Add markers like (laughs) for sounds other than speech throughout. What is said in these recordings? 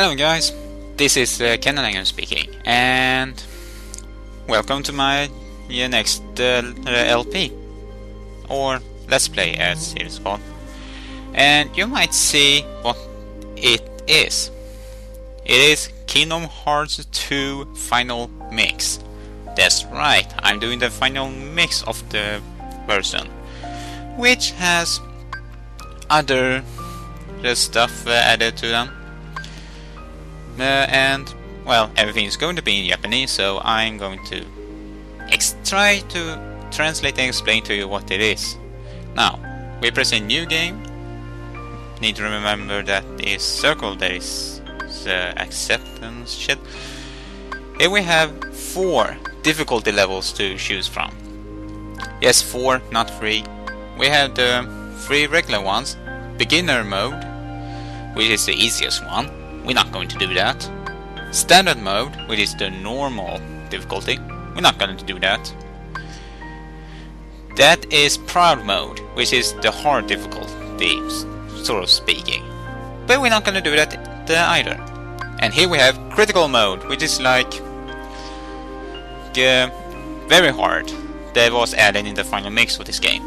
Hello guys, this is uh, Kenan speaking, and welcome to my uh, next uh, LP, or Let's Play as it is called. And you might see what it is. It is Kingdom Hearts 2 Final Mix. That's right, I'm doing the final mix of the version, which has other uh, stuff uh, added to them uh, and well, everything is going to be in Japanese, so I'm going to try to translate and explain to you what it is. Now, we press a new game. Need to remember that this circle there is the acceptance shit. Here we have four difficulty levels to choose from. Yes, four, not three. We have the three regular ones, beginner mode, which is the easiest one we're not going to do that. Standard mode, which is the normal difficulty, we're not going to do that. That is proud mode, which is the hard difficulty, sort of speaking. But we're not going to do that either. And here we have critical mode, which is like uh, very hard. That was added in the final mix for this game.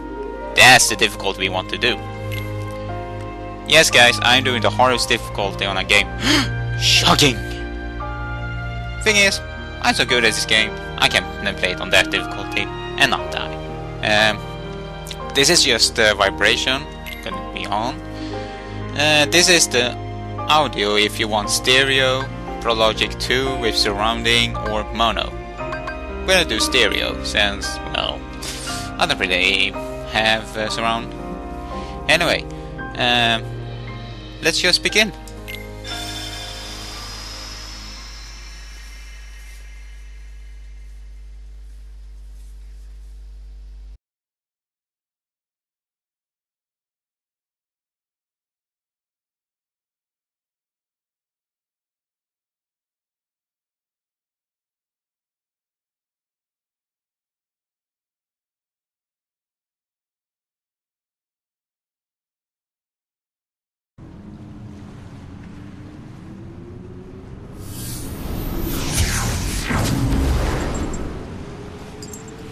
That's the difficulty we want to do. Yes guys, I'm doing the hardest difficulty on a game. (gasps) Shocking! Thing is, I'm so good at this game, I can play it on that difficulty and not die. Um, this is just the vibration, gonna be on. Uh, this is the audio if you want stereo, ProLogic 2 with surrounding or mono. I'm gonna do stereo since, well, I don't really have uh, surround. Anyway, um, let's just begin.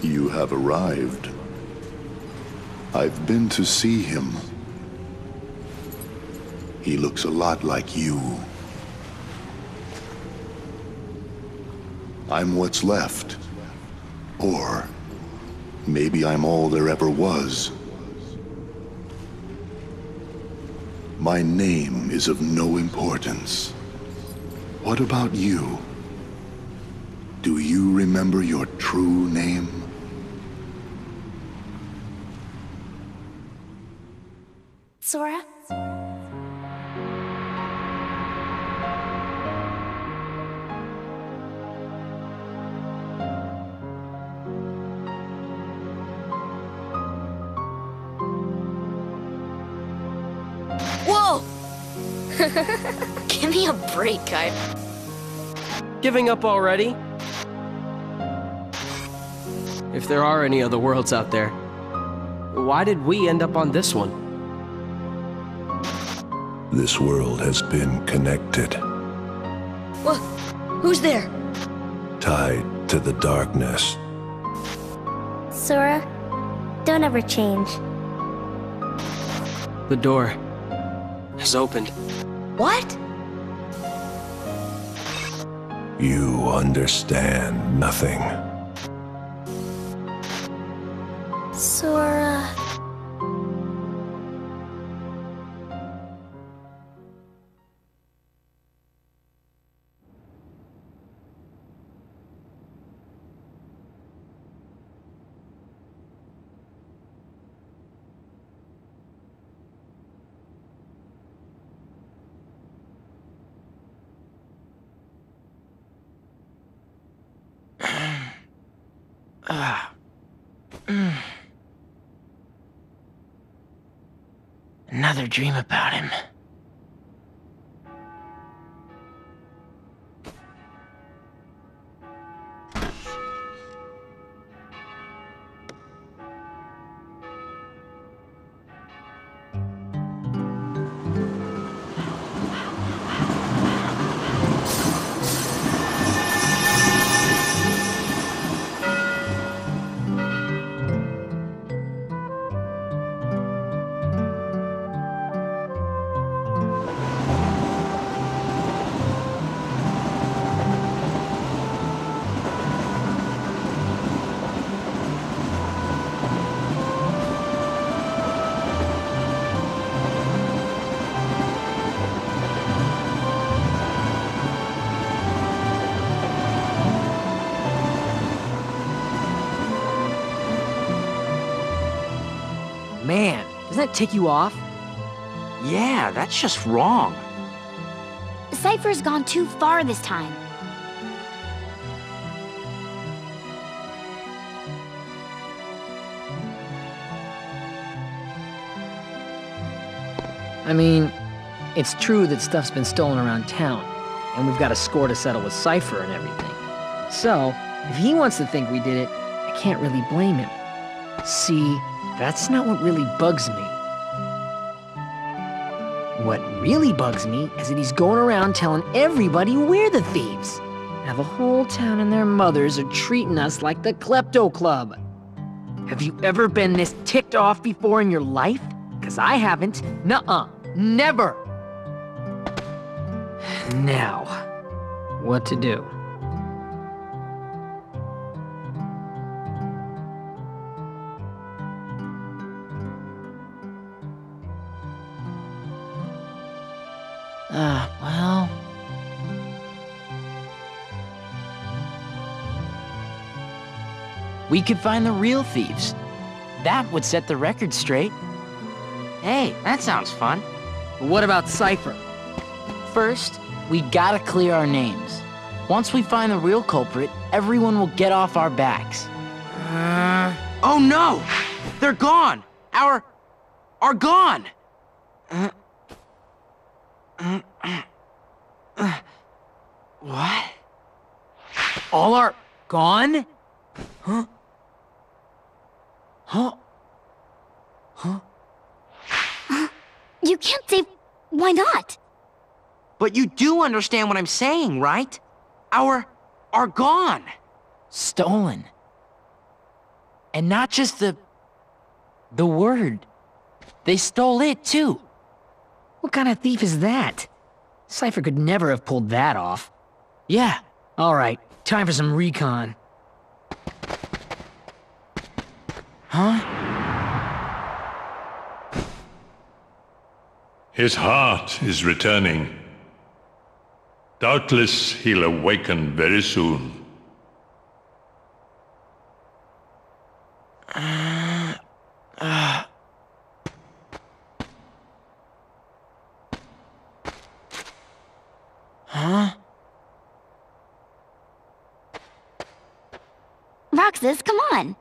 You have arrived. I've been to see him. He looks a lot like you. I'm what's left. Or maybe I'm all there ever was. My name is of no importance. What about you? Do you remember your true name? Sora? Whoa! (laughs) Give me a break, guy. Giving up already? If there are any other worlds out there, why did we end up on this one? This world has been connected, What? Who's there? tied to the darkness. Sora, don't ever change. The door has opened. What? You understand nothing. Sora. Another dream about him. That tick you off? Yeah, that's just wrong. Seifer's gone too far this time. I mean, it's true that stuff's been stolen around town, and we've got a score to settle with Cypher and everything. So, if he wants to think we did it, I can't really blame him. See, that's not what really bugs me. What really bugs me is that he's going around telling everybody we're the thieves. Now the whole town and their mothers are treating us like the Klepto Club. Have you ever been this ticked off before in your life? Cause I haven't. Nuh-uh. Never. (sighs) Now, what to do? We could find the real thieves. That would set the record straight. Hey, that sounds fun. But What about Seifer? First, we gotta clear our names. Once we find the real culprit, everyone will get off our backs. Uh... Oh no! They're gone! Our... are gone! What? All are gone? Huh? Huh? Huh? Uh, you can't say... Why not? But you do understand what I'm saying, right? Our... are gone. Stolen. And not just the... the word. They stole it, too. What kind of thief is that? Seifer could never have pulled that off. Yeah. All right, time for some recon. Huh? His heart is returning. Doubtless he'll awaken very soon. Huh? Roxas, come on.